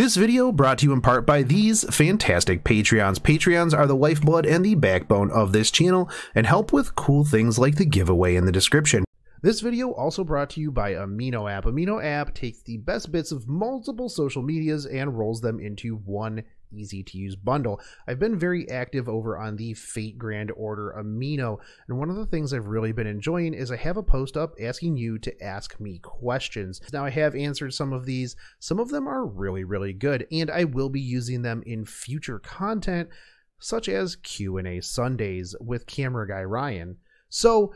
This video brought to you in part by these fantastic Patreons. Patreons are the lifeblood and the backbone of this channel and help with cool things like the giveaway in the description. This video also brought to you by Amino App. Amino App takes the best bits of multiple social medias and rolls them into one easy to use bundle. I've been very active over on the Fate Grand Order Amino, and one of the things I've really been enjoying is I have a post up asking you to ask me questions. Now I have answered some of these. Some of them are really really good, and I will be using them in future content such as Q&A Sundays with camera guy Ryan. So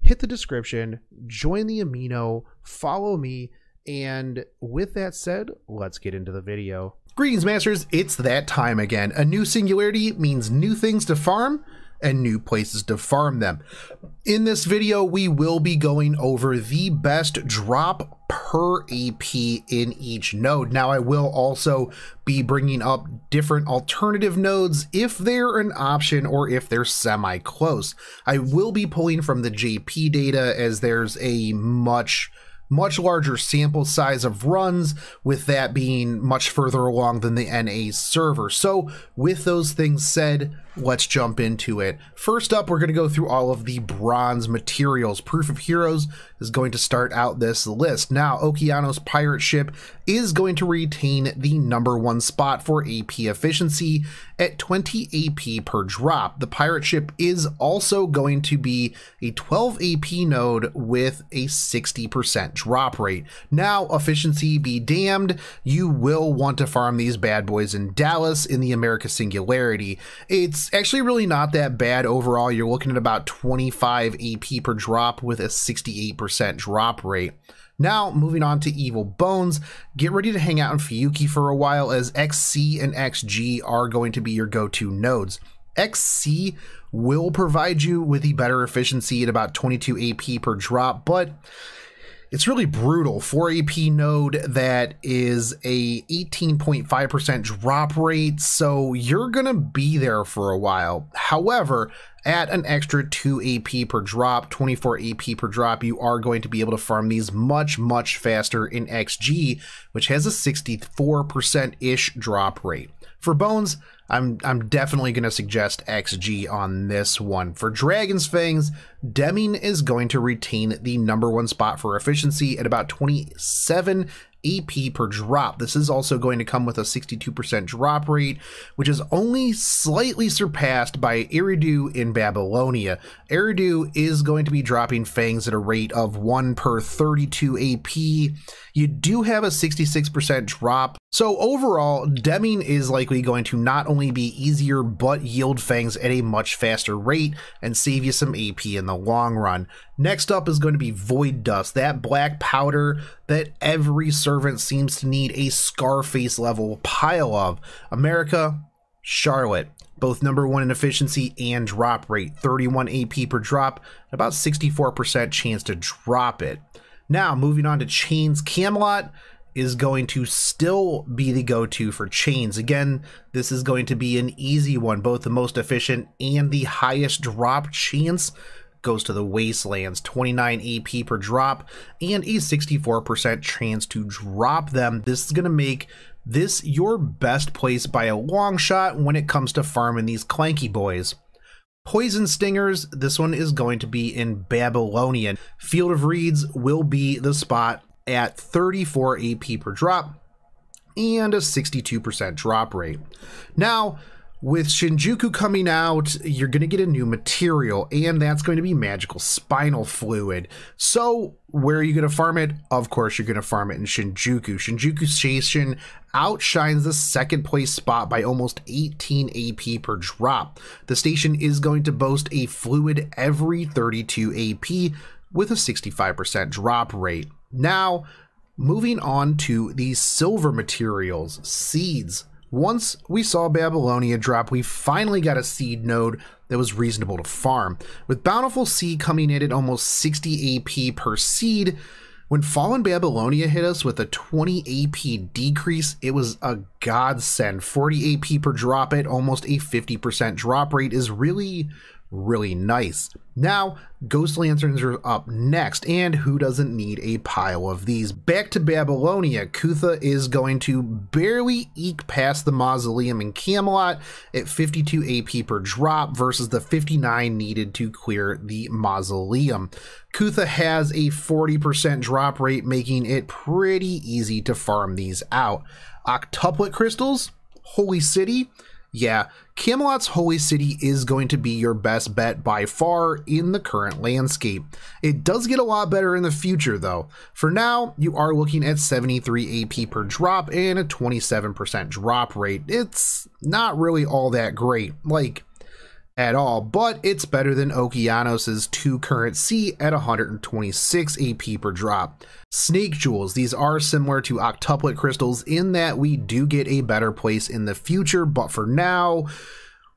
hit the description, join the Amino, follow me, and with that said, let's get into the video. Greetings, Masters. It's that time again. A new singularity means new things to farm and new places to farm them. In this video, we will be going over the best drop per AP in each node. Now, I will also be bringing up different alternative nodes if they're an option or if they're semi-close. I will be pulling from the JP data as there's a much much larger sample size of runs, with that being much further along than the NA server. So, with those things said, let's jump into it. First up, we're going to go through all of the bronze materials. Proof of Heroes is going to start out this list. Now, Okeanos Pirate Ship is going to retain the number one spot for AP efficiency at 20 AP per drop. The pirate ship is also going to be a 12 AP node with a 60% drop rate. Now, efficiency be damned, you will want to farm these bad boys in Dallas in the America Singularity. It's actually really not that bad overall. You're looking at about 25 AP per drop with a 68% drop rate. Now, moving on to Evil Bones, get ready to hang out in Fuyuki for a while as XC and XG are going to be your go-to nodes. XC will provide you with the better efficiency at about 22 AP per drop, but it's really brutal. for AP node that is a 18.5% drop rate, so you're gonna be there for a while. However, at an extra 2 AP per drop, 24 AP per drop, you are going to be able to farm these much, much faster in XG, which has a 64%-ish drop rate. For Bones, I'm I'm definitely going to suggest XG on this one. For Dragon's Fangs, Deming is going to retain the number one spot for efficiency at about 27 AP per drop. This is also going to come with a 62% drop rate, which is only slightly surpassed by Eridu in Babylonia. Eridu is going to be dropping fangs at a rate of 1 per 32 AP. You do have a 66% drop. So overall, Deming is likely going to not only be easier, but yield fangs at a much faster rate and save you some AP in the long run. Next up is going to be Void Dust, that black powder that every servant seems to need a Scarface level pile of. America, Charlotte, both number one in efficiency and drop rate, 31 AP per drop, about 64% chance to drop it. Now, moving on to chains, Camelot is going to still be the go-to for chains. Again, this is going to be an easy one, both the most efficient and the highest drop chance goes to the Wastelands, 29 AP per drop, and a 64% chance to drop them. This is going to make this your best place by a long shot when it comes to farming these clanky boys. Poison Stingers, this one is going to be in Babylonian. Field of Reeds will be the spot at 34 AP per drop and a 62% drop rate. Now, with Shinjuku coming out, you're going to get a new material, and that's going to be magical spinal fluid. So, where are you going to farm it? Of course, you're going to farm it in Shinjuku. Shinjuku Station outshines the second place spot by almost 18 AP per drop. The station is going to boast a fluid every 32 AP with a 65% drop rate. Now, moving on to the silver materials, seeds. Once we saw Babylonia drop, we finally got a seed node that was reasonable to farm. With Bountiful Seed coming in at almost 60 AP per seed, when Fallen Babylonia hit us with a 20 AP decrease, it was a godsend. 40 AP per drop at almost a 50% drop rate is really really nice. Now, Ghost Lanterns are up next, and who doesn't need a pile of these? Back to Babylonia, Kutha is going to barely eke past the Mausoleum in Camelot at 52 AP per drop versus the 59 needed to clear the Mausoleum. Kutha has a 40% drop rate, making it pretty easy to farm these out. Octuplet crystals, Holy City, yeah, Camelot's Holy City is going to be your best bet by far in the current landscape. It does get a lot better in the future though. For now, you are looking at 73 AP per drop and a 27% drop rate. It's not really all that great. Like, at all, but it's better than Okeanos' 2 current C at 126 AP per drop. Snake Jewels, these are similar to Octuplet Crystals in that we do get a better place in the future, but for now,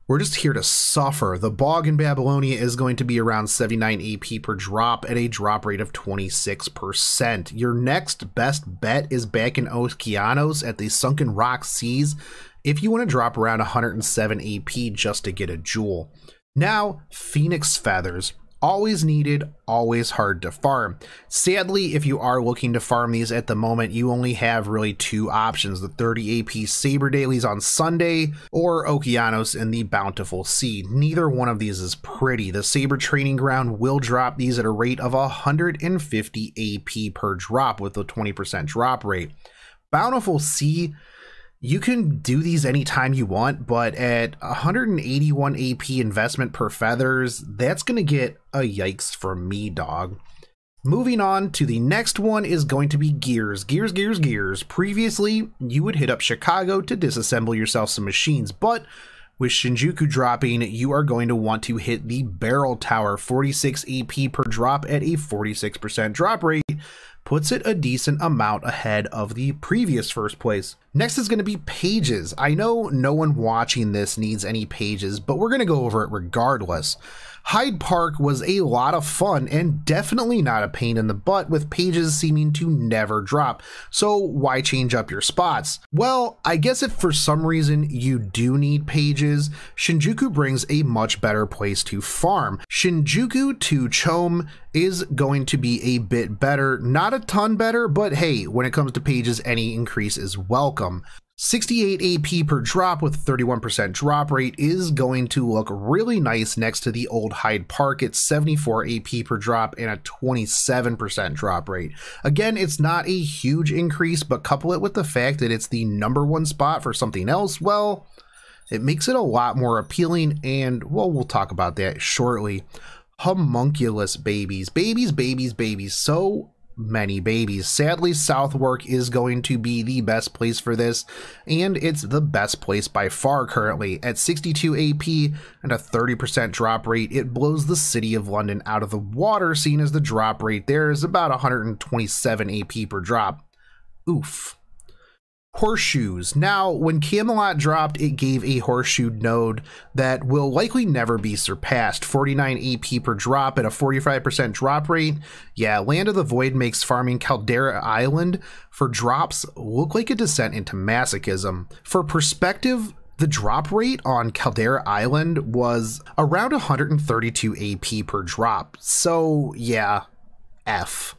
we're just here to suffer. The Bog in Babylonia is going to be around 79 AP per drop at a drop rate of 26%. Your next best bet is back in Okeanos at the Sunken Rock Seas if you want to drop around 107 AP just to get a jewel. Now, Phoenix Feathers. Always needed, always hard to farm. Sadly, if you are looking to farm these at the moment, you only have really two options the 30 AP Saber Dailies on Sunday or Okeanos in the Bountiful Sea. Neither one of these is pretty. The Saber Training Ground will drop these at a rate of 150 AP per drop with a 20% drop rate. Bountiful Sea you can do these anytime you want, but at 181 AP investment per feathers, that's going to get a yikes from me, dog. Moving on to the next one is going to be gears. Gears, gears, gears. Previously, you would hit up Chicago to disassemble yourself some machines, but with Shinjuku dropping, you are going to want to hit the Barrel Tower, 46 AP per drop at a 46% drop rate, puts it a decent amount ahead of the previous first place. Next is going to be pages. I know no one watching this needs any pages, but we're going to go over it regardless. Hyde Park was a lot of fun and definitely not a pain in the butt with pages seeming to never drop. So why change up your spots? Well, I guess if for some reason you do need pages, Shinjuku brings a much better place to farm. Shinjuku 2 Chome is going to be a bit better, not a ton better, but hey, when it comes to pages, any increase is welcome. 68 AP per drop with 31% drop rate is going to look really nice next to the old Hyde Park at 74 AP per drop and a 27% drop rate. Again, it's not a huge increase, but couple it with the fact that it's the number one spot for something else, well, it makes it a lot more appealing, and well, we'll talk about that shortly. Homunculus babies, babies, babies, babies. So many babies. Sadly, Southwark is going to be the best place for this, and it's the best place by far currently. At 62 AP and a 30% drop rate, it blows the city of London out of the water, seeing as the drop rate there is about 127 AP per drop. Oof horseshoes. Now, when Camelot dropped, it gave a horseshoe node that will likely never be surpassed. 49 AP per drop at a 45% drop rate. Yeah, Land of the Void makes farming Caldera Island for drops look like a descent into masochism. For perspective, the drop rate on Caldera Island was around 132 AP per drop. So, yeah, F.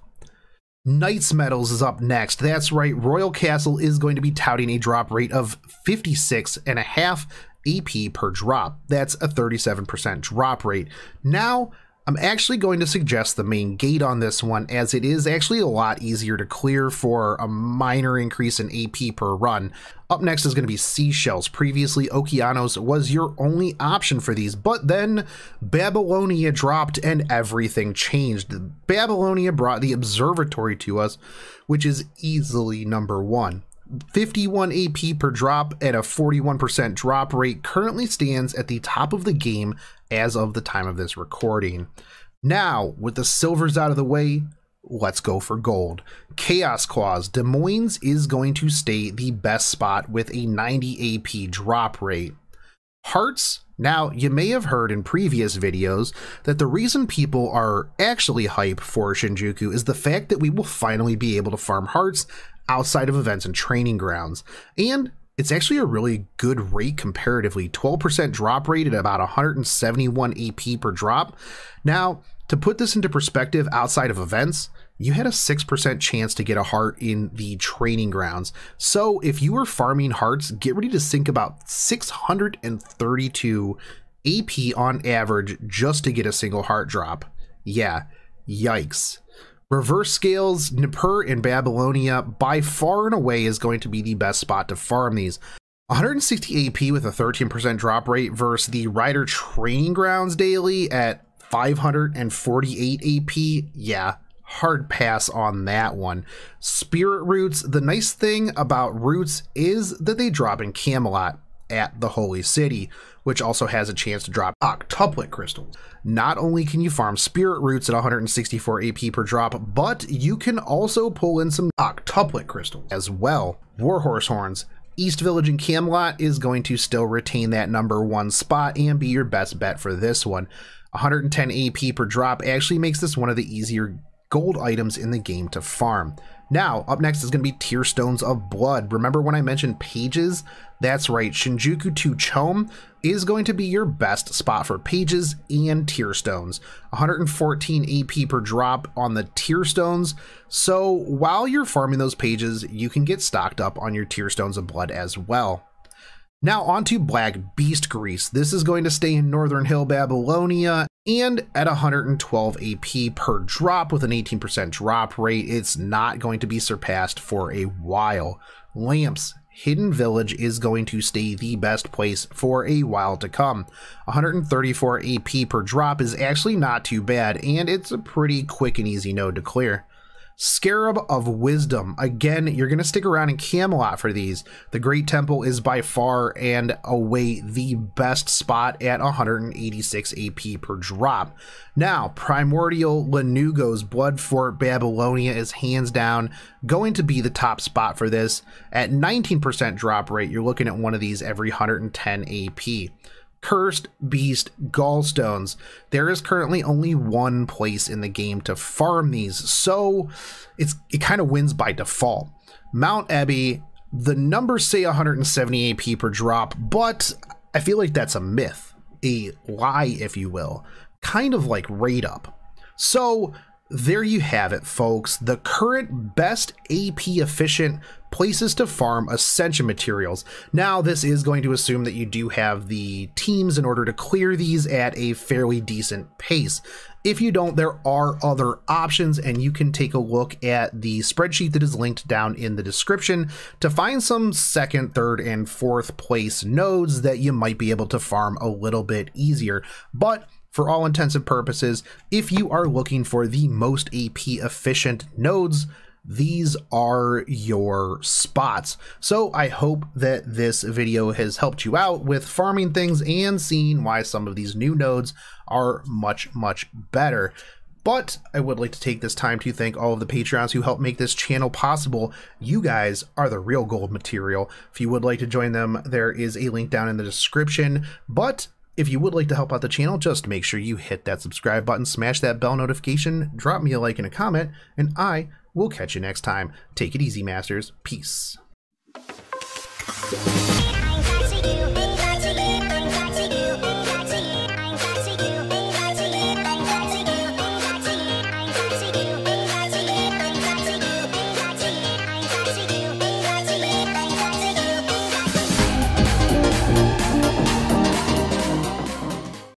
Knights Medals is up next. That's right, Royal Castle is going to be touting a drop rate of 56 and a half AP per drop. That's a 37% drop rate. Now, I'm actually going to suggest the main gate on this one as it is actually a lot easier to clear for a minor increase in AP per run. Up next is going to be Seashells. Previously, Okeanos was your only option for these, but then Babylonia dropped and everything changed. Babylonia brought the Observatory to us, which is easily number one. 51 AP per drop at a 41% drop rate currently stands at the top of the game as of the time of this recording. Now, with the silvers out of the way, let's go for gold. Chaos Claws, Des Moines is going to stay the best spot with a 90 AP drop rate. Hearts, now you may have heard in previous videos that the reason people are actually hype for Shinjuku is the fact that we will finally be able to farm hearts outside of events and training grounds. And it's actually a really good rate comparatively 12% drop rate at about 171 AP per drop. Now, to put this into perspective outside of events, you had a 6% chance to get a heart in the training grounds. So if you were farming hearts, get ready to sink about 632 AP on average just to get a single heart drop. Yeah, yikes. Reverse scales, Nippur and Babylonia by far and away is going to be the best spot to farm these. 160 AP with a 13% drop rate versus the Rider Training Grounds daily at 548 AP. Yeah, hard pass on that one. Spirit Roots, the nice thing about Roots is that they drop in Camelot at the Holy City, which also has a chance to drop octuplet crystals. Not only can you farm spirit roots at 164 AP per drop, but you can also pull in some octuplet crystals as well. Warhorse horns. East Village and Camelot is going to still retain that number one spot and be your best bet for this one. 110 AP per drop actually makes this one of the easier gold items in the game to farm. Now, up next is going to be Tear Stones of Blood. Remember when I mentioned pages? That's right, Shinjuku 2 Chome is going to be your best spot for pages and Tear Stones. 114 AP per drop on the Tear Stones. So while you're farming those pages, you can get stocked up on your Tear Stones of Blood as well. Now onto Black Beast Grease. This is going to stay in Northern Hill Babylonia and at 112 AP per drop with an 18% drop rate. It's not going to be surpassed for a while. Lamps. Hidden Village is going to stay the best place for a while to come. 134 AP per drop is actually not too bad, and it's a pretty quick and easy node to clear. Scarab of Wisdom. Again, you're going to stick around in Camelot for these. The Great Temple is by far and away the best spot at 186 AP per drop. Now, Primordial Lanugo's Blood Fort Babylonia is hands down going to be the top spot for this. At 19% drop rate, you're looking at one of these every 110 AP. Cursed Beast Gallstones. There is currently only one place in the game to farm these, so it's it kind of wins by default. Mount Ebih, the numbers say 170 AP per drop, but I feel like that's a myth, a lie, if you will, kind of like Rate Up. So there you have it, folks. The current best AP efficient places to farm Ascension materials. Now, this is going to assume that you do have the teams in order to clear these at a fairly decent pace. If you don't, there are other options, and you can take a look at the spreadsheet that is linked down in the description to find some second, third, and fourth place nodes that you might be able to farm a little bit easier. But for all intents and purposes, if you are looking for the most AP efficient nodes, these are your spots. So I hope that this video has helped you out with farming things and seeing why some of these new nodes are much, much better. But I would like to take this time to thank all of the Patreons who helped make this channel possible. You guys are the real gold material. If you would like to join them, there is a link down in the description. But if you would like to help out the channel, just make sure you hit that subscribe button, smash that bell notification, drop me a like and a comment, and I will catch you next time. Take it easy, Masters. Peace.